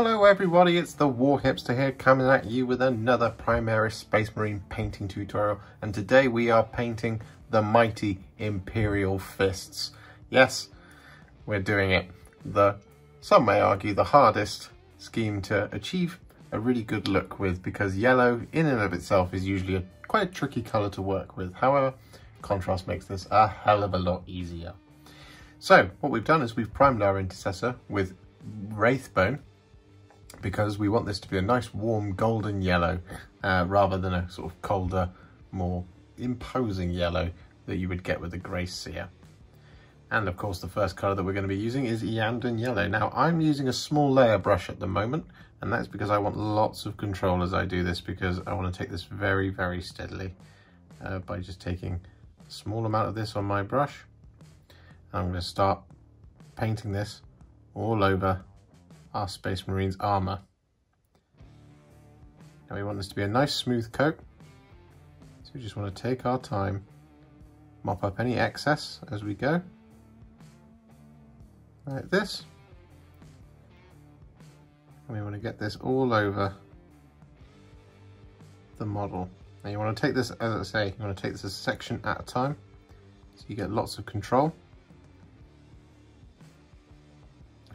Hello everybody, it's the Warhipster here coming at you with another Primaris Space Marine painting tutorial and today we are painting the mighty Imperial Fists. Yes, we're doing it. The, some may argue, the hardest scheme to achieve a really good look with because yellow in and of itself is usually a, quite a tricky colour to work with. However, contrast makes this a hell of a lot easier. So what we've done is we've primed our intercessor with Wraithbone because we want this to be a nice warm golden yellow uh, rather than a sort of colder, more imposing yellow that you would get with the Grey Seer. And of course the first colour that we're going to be using is Iyanden Yellow. Now I'm using a small layer brush at the moment and that's because I want lots of control as I do this because I want to take this very very steadily uh, by just taking a small amount of this on my brush. I'm going to start painting this all over our Space Marines armour. Now we want this to be a nice smooth coat. So we just want to take our time, mop up any excess as we go. Like this. And we want to get this all over the model. Now you want to take this, as I say, you want to take this a section at a time. So you get lots of control.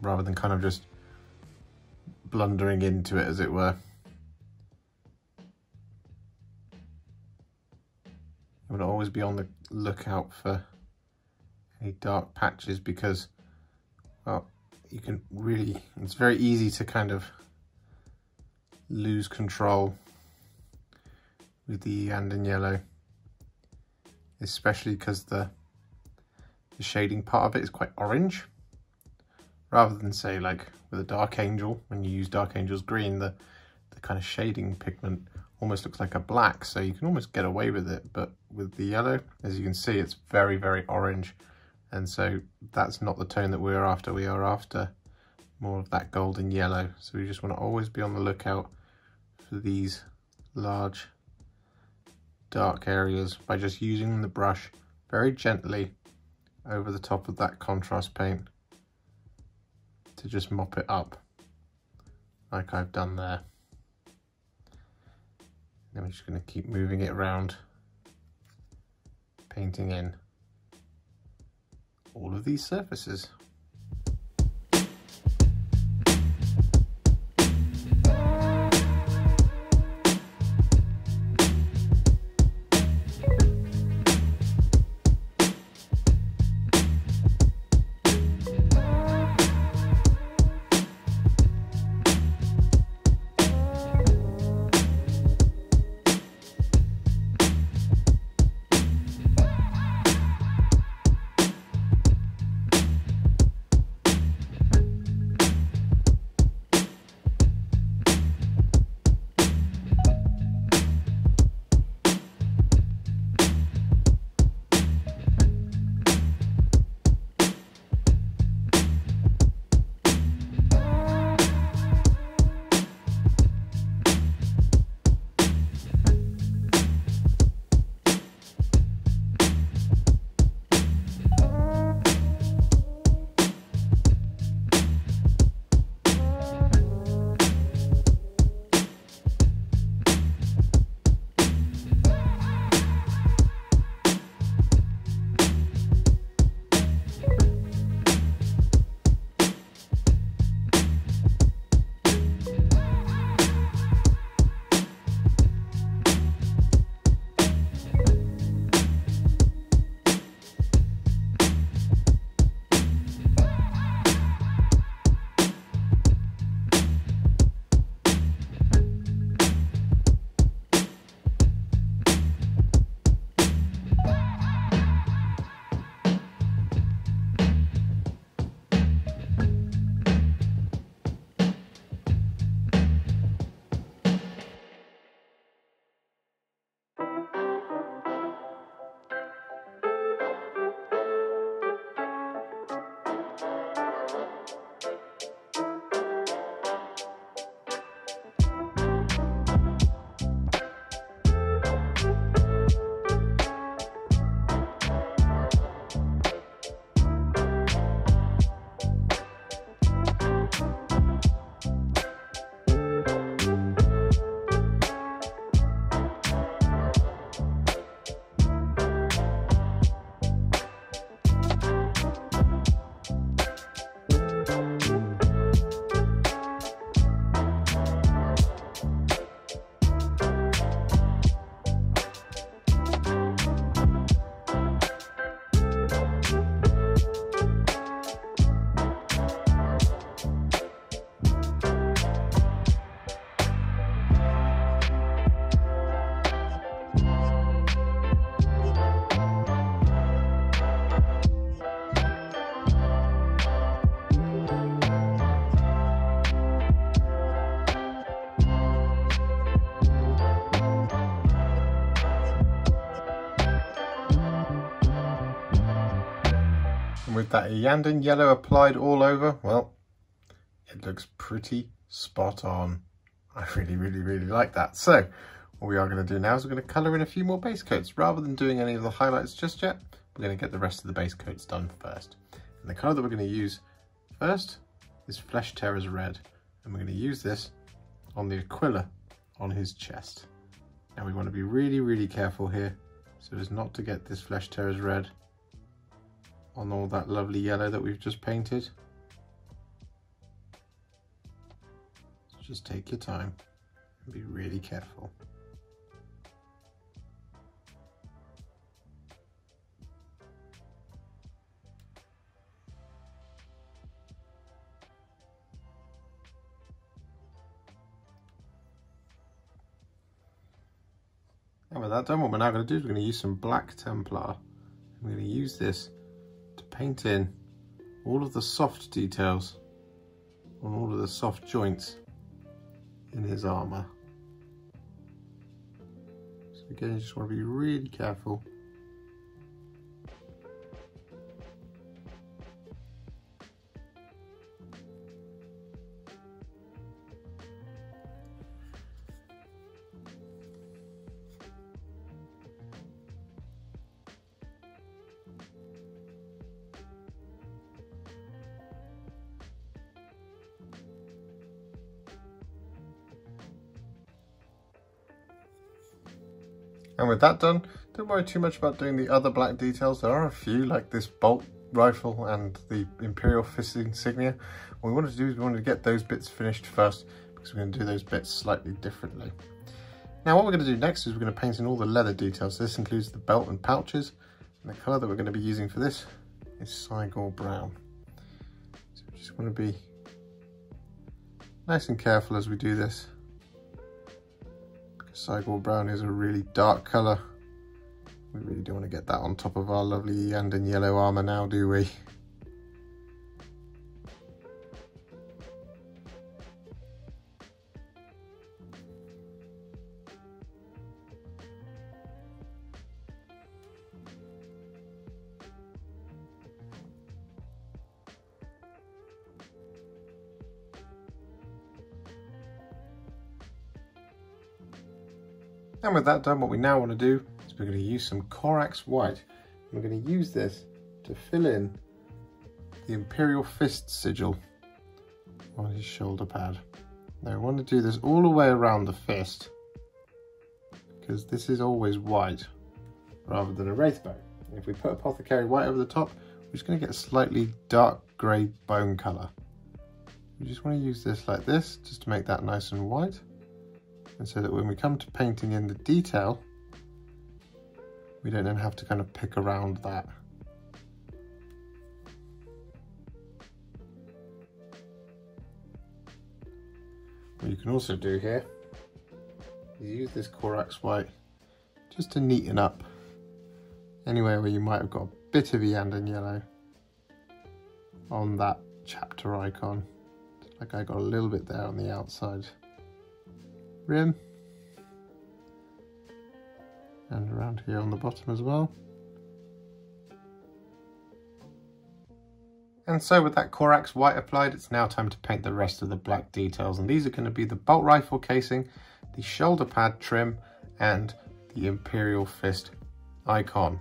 Rather than kind of just blundering into it, as it were. Want to always be on the lookout for any dark patches because, well, you can really, it's very easy to kind of lose control with the Iyanden yellow, especially because the, the shading part of it is quite orange rather than say like with a dark angel when you use dark angel's green the the kind of shading pigment almost looks like a black so you can almost get away with it. But with the yellow as you can see it's very very orange. And so that's not the tone that we're after. We are after more of that golden yellow. So we just want to always be on the lookout for these large dark areas by just using the brush very gently over the top of that contrast paint to just mop it up like I've done there. Then we're just going to keep moving it around, painting in all of these surfaces. With that Iyanden yellow applied all over, well, it looks pretty spot on. I really, really, really like that. So what we are going to do now is we're going to colour in a few more base coats. Rather than doing any of the highlights just yet, we're going to get the rest of the base coats done first. And the colour that we're going to use first is Flesh Tearers Red. And we're going to use this on the Aquila on his chest. Now we want to be really, really careful here so as not to get this Flesh Tearers Red on all that lovely yellow that we've just painted. Just take your time and be really careful. And with that done, what we're now going to do is we're going to use some Black Templar. I'm going to use this paint in all of the soft details on all of the soft joints in his armor. So again, you just want to be really careful And with that done, don't worry too much about doing the other black details. There are a few like this bolt rifle and the Imperial Fist insignia. What we wanted to do is we wanted to get those bits finished first because we're going to do those bits slightly differently. Now what we're going to do next is we're going to paint in all the leather details. This includes the belt and pouches. And the colour that we're going to be using for this is Cygor Brown. So we just want to be nice and careful as we do this. Cygor brown is a really dark colour. We really don't want to get that on top of our lovely Iyanden yellow armour now, do we? And with that done, what we now want to do is we're going to use some Corax White. We're going to use this to fill in the Imperial Fist sigil on his shoulder pad. Now I want to do this all the way around the fist because this is always white rather than a Wraithbone. If we put Apothecary White over the top, we're just going to get a slightly dark grey bone colour. We just want to use this like this just to make that nice and white and so that when we come to painting in the detail, we don't then have to kind of pick around that. What you can also do here is use this Corax white just to neaten up anywhere where you might have got a bit of Iyanden yellow on that chapter icon. Like I got a little bit there on the outside rim and around here on the bottom as well. And so with that Corax white applied, it's now time to paint the rest of the black details. And these are going to be the bolt rifle casing, the shoulder pad trim, and the Imperial Fist icon.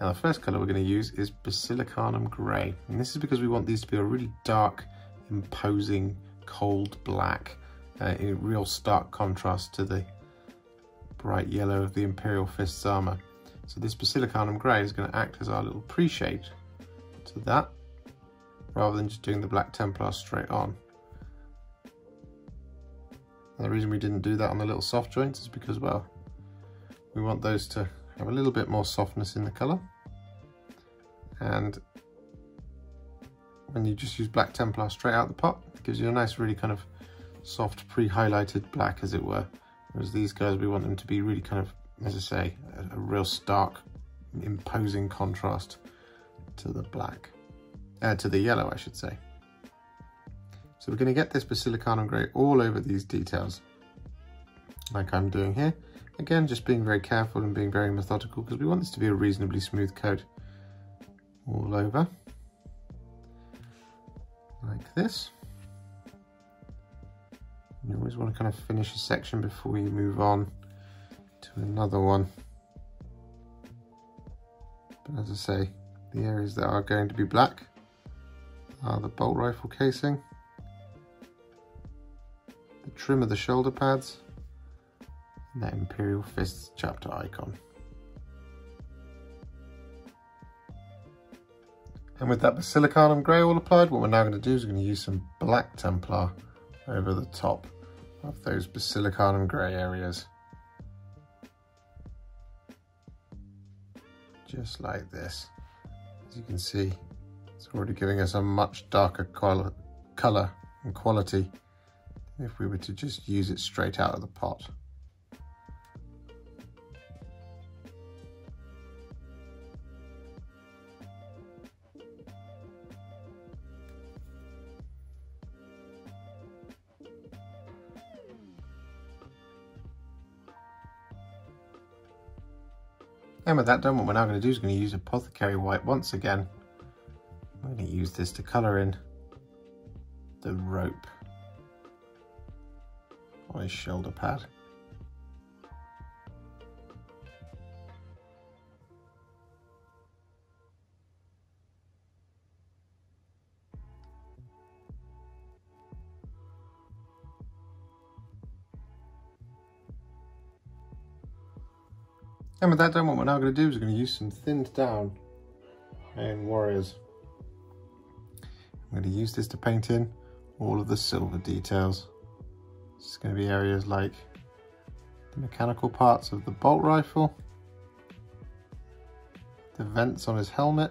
Now the first colour we're going to use is Basilicanum Grey. And this is because we want these to be a really dark, imposing, cold black uh, in real stark contrast to the bright yellow of the Imperial Fist's armour. So this Basilicanum Grey is going to act as our little pre-shade to that, rather than just doing the Black Templar straight on. And the reason we didn't do that on the little soft joints is because, well, we want those to have a little bit more softness in the colour. And when you just use Black Templar straight out the pot, it gives you a nice, really kind of soft pre-highlighted black as it were. Whereas these guys, we want them to be really kind of, as I say, a, a real stark, imposing contrast to the black, uh, to the yellow, I should say. So we're going to get this Basilicanum Grey all over these details, like I'm doing here. Again, just being very careful and being very methodical because we want this to be a reasonably smooth coat all over. Like this. Always want to kind of finish a section before you move on to another one. But as I say, the areas that are going to be black are the bolt rifle casing, the trim of the shoulder pads, and that Imperial Fists chapter icon. And with that Basilicanum Grey all applied, what we're now going to do is we're going to use some Black Templar over the top of those Basilicanum Grey areas. Just like this. As you can see, it's already giving us a much darker colour and quality if we were to just use it straight out of the pot. With that done, what we're now going to do is going to use Apothecary White once again. I'm going to use this to colour in the rope on his shoulder pad. And with that done, what we're now going to do is we're going to use some thinned down Iron Warriors. I'm going to use this to paint in all of the silver details. It's going to be areas like the mechanical parts of the bolt rifle, the vents on his helmet,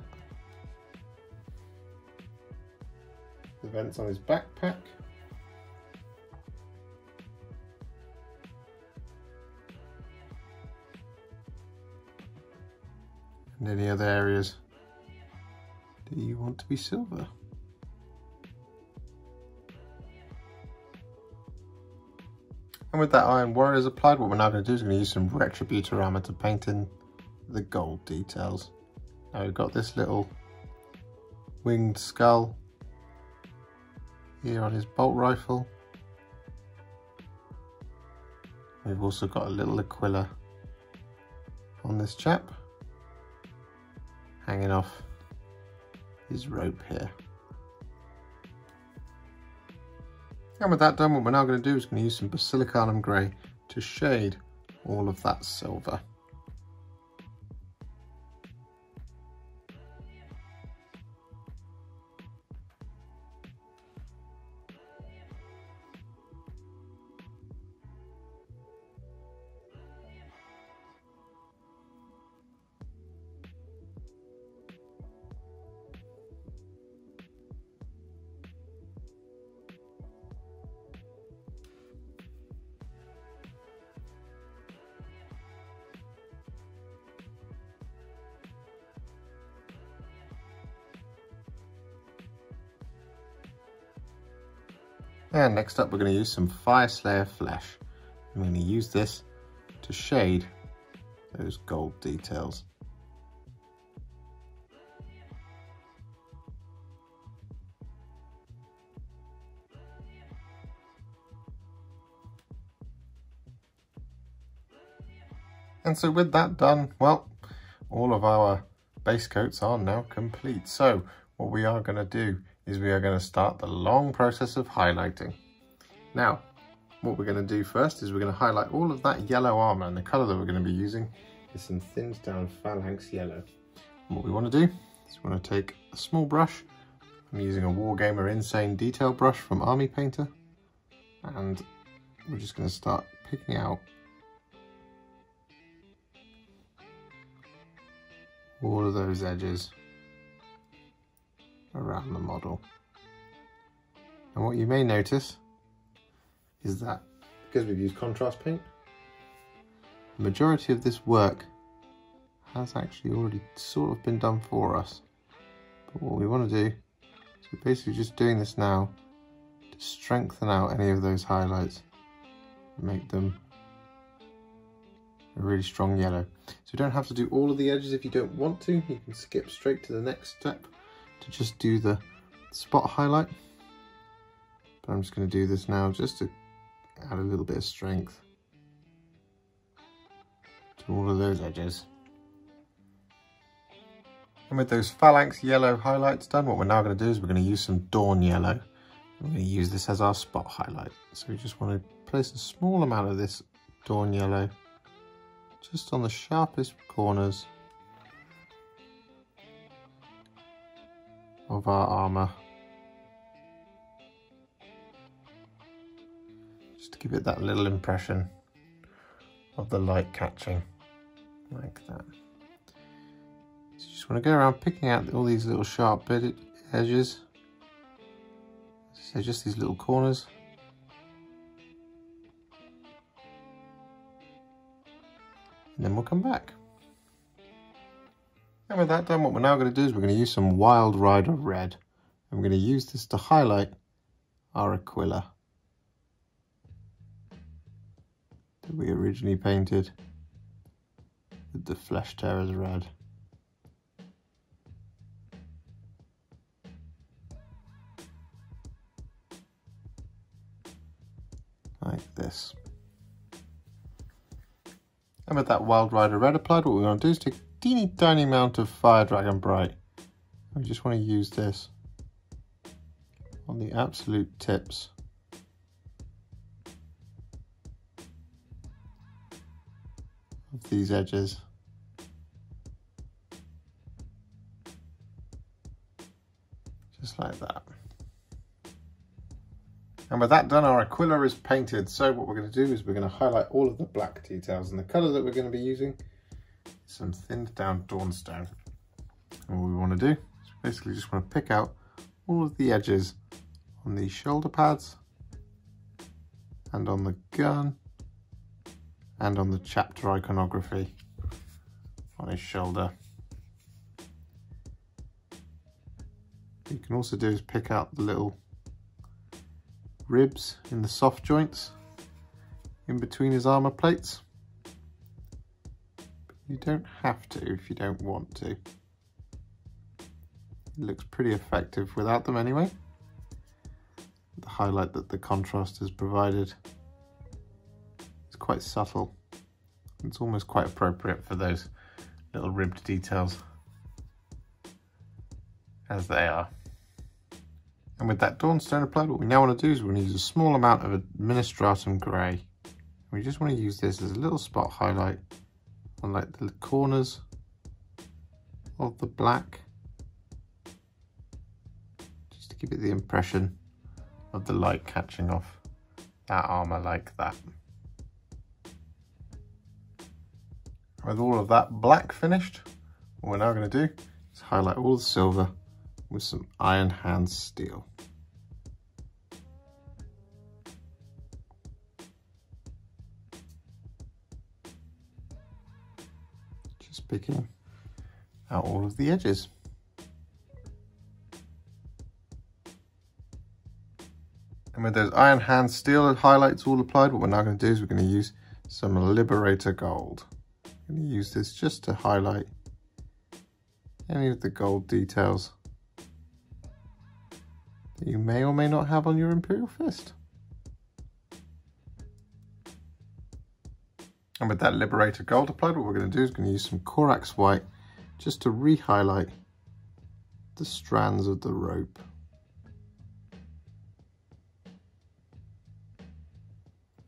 the vents on his backpack, and any other areas that you want to be silver. And with that Iron Warriors applied, what we're now going to do is going to use some Retributor armor to paint in the gold details. Now we've got this little winged skull here on his bolt rifle. We've also got a little Aquila on this chap hanging off his rope here. And with that done, what we're now going to do is going to use some Basilicanum Grey to shade all of that silver. And next up, we're going to use some Fyreslayer Flesh. I'm going to use this to shade those gold details. And so with that done, well, all of our base coats are now complete. So what we are going to do is we are going to start the long process of highlighting. Now, what we're going to do first is we're going to highlight all of that yellow armor and the color that we're going to be using is some thinned down phalanx yellow. And what we want to do is we want to take a small brush. I'm using a Wargamer Insane Detail brush from Army Painter. And we're just going to start picking out all of those edges around the model. And what you may notice is that because we've used contrast paint, the majority of this work has actually already sort of been done for us. But what we want to do is we're basically just doing this now to strengthen out any of those highlights make them a really strong yellow. So you don't have to do all of the edges if you don't want to. You can skip straight to the next step to just do the spot highlight. But I'm just going to do this now just to add a little bit of strength to all of those edges. And with those phalanx yellow highlights done, what we're now going to do is we're going to use some Dorn yellow. We're going to use this as our spot highlight. So we just want to place a small amount of this Dorn yellow just on the sharpest corners of our armour. Just to give it that little impression of the light catching, like that. So you just want to go around picking out all these little sharp edges. So just these little corners. And then we'll come back. And with that done, what we're now going to do is we're going to use some Wild Rider Red. I'm going to use this to highlight our Aquila that we originally painted with the Flesh Tearers Red. Like this. And with that Wild Rider Red applied, what we want to do is take teeny tiny amount of Fire Dragon Bright. We just want to use this on the absolute tips. of these edges. Just like that. And with that done, our Aquila is painted. So what we're going to do is we're going to highlight all of the black details. And the colour that we're going to be using some thinned down Dawnstone. And what we want to do is basically just want to pick out all of the edges on the shoulder pads and on the gun and on the chapter iconography on his shoulder. What you can also do is pick out the little ribs in the soft joints in between his armor plates. You don't have to if you don't want to. It looks pretty effective without them anyway. The highlight that the contrast has provided is quite subtle. It's almost quite appropriate for those little ribbed details as they are. And with that Dawnstone applied, what we now want to do is we're going to use a small amount of Administratum Grey. We just want to use this as a little spot highlight on like the corners of the black just to give it the impression of the light catching off that armor like that. With all of that black finished, what we're now going to do is highlight all the silver with some Iron Hand steel. Picking out all of the edges. And with those iron hand steel highlights all applied, what we're now going to do is we're going to use some Liberator Gold. I'm going to use this just to highlight any of the gold details that you may or may not have on your Imperial Fist. And with that Liberator Gold applied, what we're going to do is going to use some Corax White just to re-highlight the strands of the rope.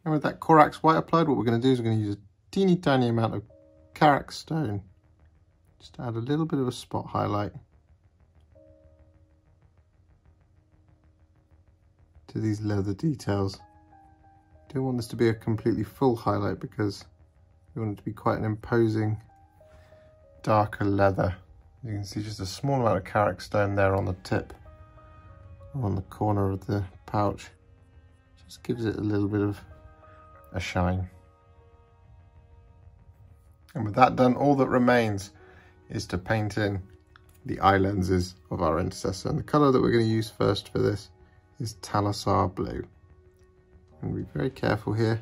And with that Corax White applied, what we're going to do is we're going to use a teeny tiny amount of Karak Stone. Just add a little bit of a spot highlight. To these leather details. Don't want this to be a completely full highlight because you want it to be quite an imposing darker leather. You can see just a small amount of Karak stone there on the tip, on the corner of the pouch. Just gives it a little bit of a shine. And with that done, all that remains is to paint in the eye lenses of our intercessor. And the colour that we're going to use first for this is Talassar Blue. And be very careful here.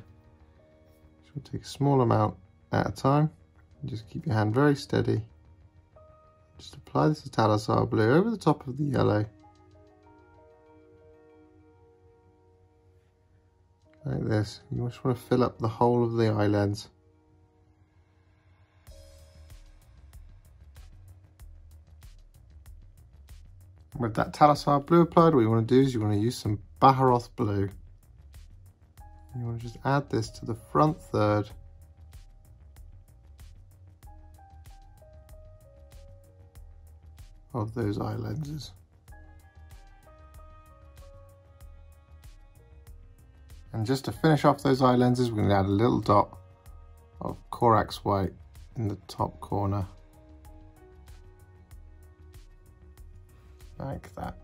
Just take a small amount at a time. Just keep your hand very steady. Just apply this Talassar blue over the top of the yellow. like this. You just want to fill up the whole of the eye lens. With that Talassar blue applied, what you want to do is you want to use some Baharroth blue. You want to just add this to the front third of those eye lenses. And just to finish off those eye lenses, we're going to add a little dot of Corax white in the top corner. Like that.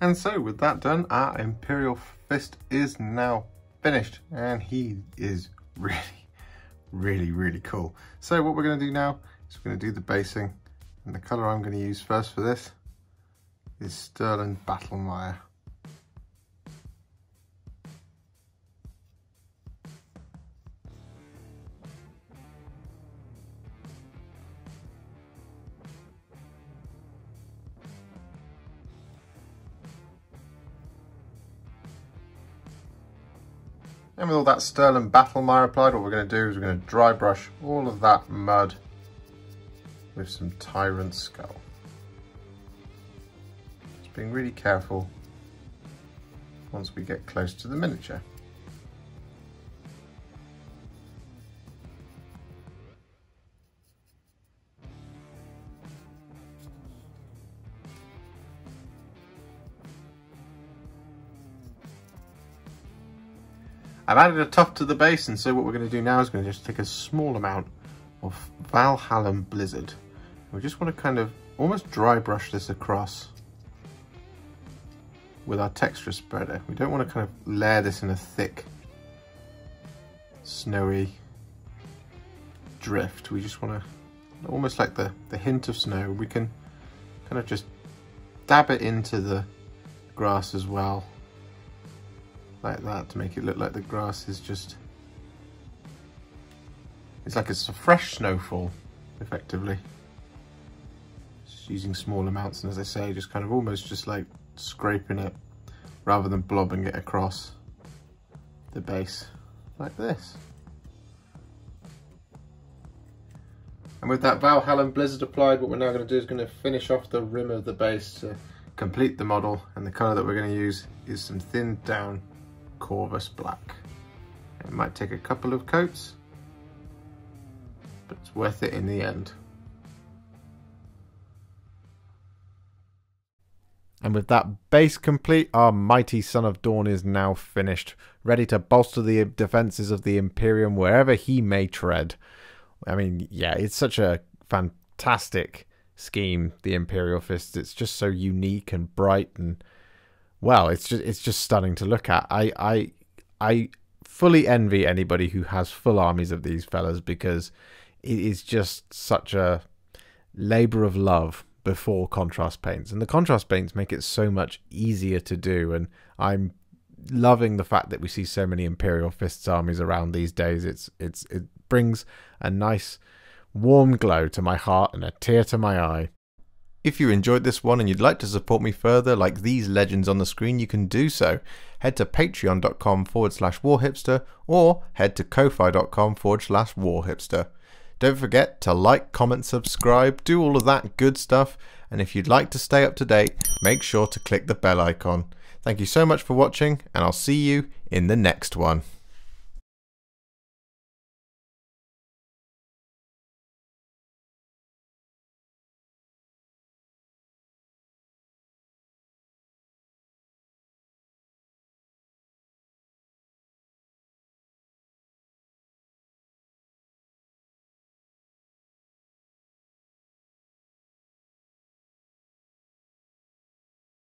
And so with that done, our Imperial Fist is now finished and he is really, really, really cool. So what we're going to do now is we're going to do the basing and the colour I'm going to use first for this is Stirland Battlemire. And with all that Stirland Battlemire applied, what we're going to do is we're going to dry brush all of that mud with some Tyrant Skull. Just being really careful once we get close to the miniature. I've added a tuft to the base and so what we're going to do now is going to just take a small amount of Valhallan Blizzard. We just want to kind of almost dry brush this across with our texture spreader. We don't want to kind of layer this in a thick, snowy drift. We just want to, almost like the, the hint of snow, we can kind of just dab it into the grass as well like that to make it look like the grass is just it's like it's a fresh snowfall effectively using small amounts and as I say just kind of almost just like scraping it rather than blobbing it across the base like this and with that Valhallan Blizzard applied what we're now going to do is going to finish off the rim of the base to complete the model and the colour that we're going to use is some thinned down Corvus Black. It might take a couple of coats, but it's worth it in the end. And with that base complete, our mighty Son of Dorn is now finished, ready to bolster the defences of the Imperium wherever he may tread. I mean, yeah, it's such a fantastic scheme, the Imperial Fist. It's just so unique and bright and well, it's just it's just stunning to look at. I I I fully envy anybody who has full armies of these fellas because it is just such a labor of love before contrast paints and the contrast paints make it so much easier to do and i'm loving the fact that we see so many imperial fists armies around these days it's it's it brings a nice warm glow to my heart and a tear to my eye if you enjoyed this one and you'd like to support me further like these legends on the screen, you can do so. Head to patreon.com forward slash warhipster or head to ko-fi.com forward slash warhipster. Don't forget to like, comment, subscribe, do all of that good stuff. And if you'd like to stay up to date, make sure to click the bell icon. Thank you so much for watching and I'll see you in the next one.